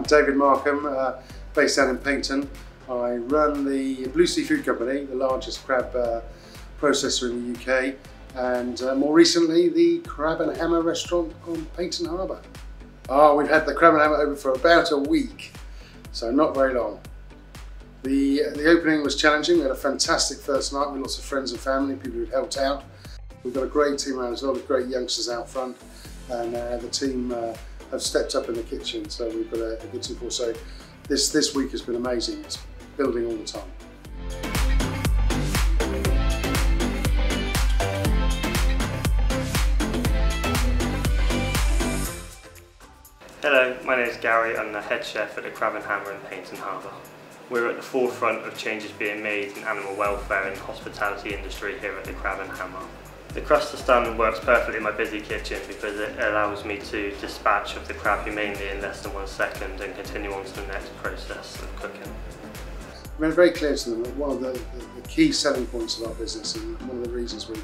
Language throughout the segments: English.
I'm David Markham, uh, based down in Paignton. I run the Blue Seafood Company, the largest crab uh, processor in the UK, and uh, more recently the Crab and Hammer restaurant on Paignton Harbour. Oh, we've had the Crab and Hammer open for about a week, so not very long. The, the opening was challenging, we had a fantastic first night with lots of friends and family, people who'd helped out. We've got a great team around, there's a lot of great youngsters out front, and uh, the team uh, have stepped up in the kitchen, so we've got a, a good team for. So this, this week has been amazing, it's building all the time. Hello, my name is Gary. I'm the head chef at the Crab and Hammer in Paignton Harbour. We're at the forefront of changes being made in animal welfare in the hospitality industry here at the Crab and Hammer. The Crustastun works perfectly in my busy kitchen because it allows me to dispatch of the crab humanely in less than one second and continue on to the next process of cooking. I made it very clear to them that one of the, the, the, key selling points of our business and one of the reasons we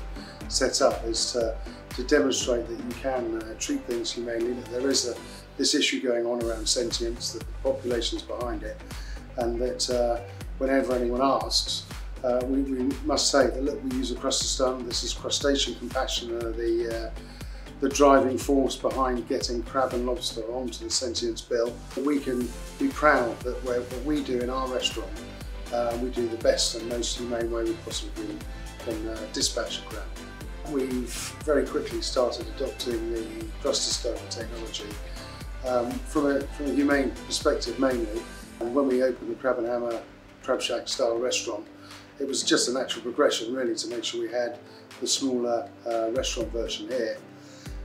set up is to, to demonstrate that you can uh, treat things humanely, that there is a, this issue going on around sentience, that the population is behind it, and that uh, whenever anyone asks, uh, we, we, must say that look, we use a Crustastun, this is crustacean compassion, uh, the, uh, the driving force behind getting crab and lobster onto the sentience bill. We can be proud that what we do in our restaurant uh, we do the best and most humane way we possibly can uh, dispatch a crab. We've very quickly started adopting the Crustastun technology um, from, a, from a humane perspective mainly. And when we opened the Crab and Hammer Crab Shack style restaurant, it was just a natural progression really to make sure we had the smaller uh, restaurant version here.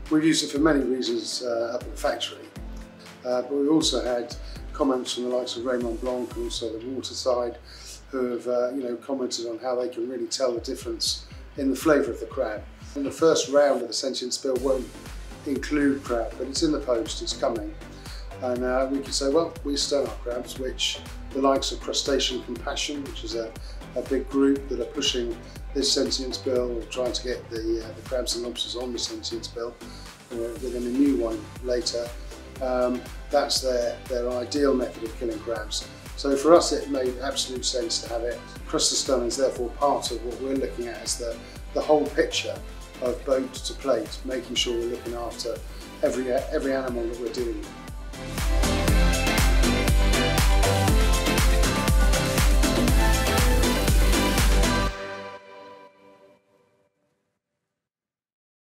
We've used it for many reasons uh, up at the factory, uh, but we also had comments from the likes of Raymond Blanc and also the Waterside who have uh, you know commented on how they can really tell the difference in the flavour of the crab. And the first round of the sentience bill won't include crab, but it's in the post, it's coming. And uh, we could say, well, we stun our crabs, which the likes of Crustacean Compassion, which is a, a big group that are pushing this sentience bill, trying to get the, uh, the crabs and lobsters on the sentience bill, uh, a new one later. Um, that's their, their ideal method of killing crabs. So for us it made absolute sense to have it. Crustastun is therefore part of what we're looking at as the, the whole picture of boat to plate, making sure we're looking after every, every animal that we're with.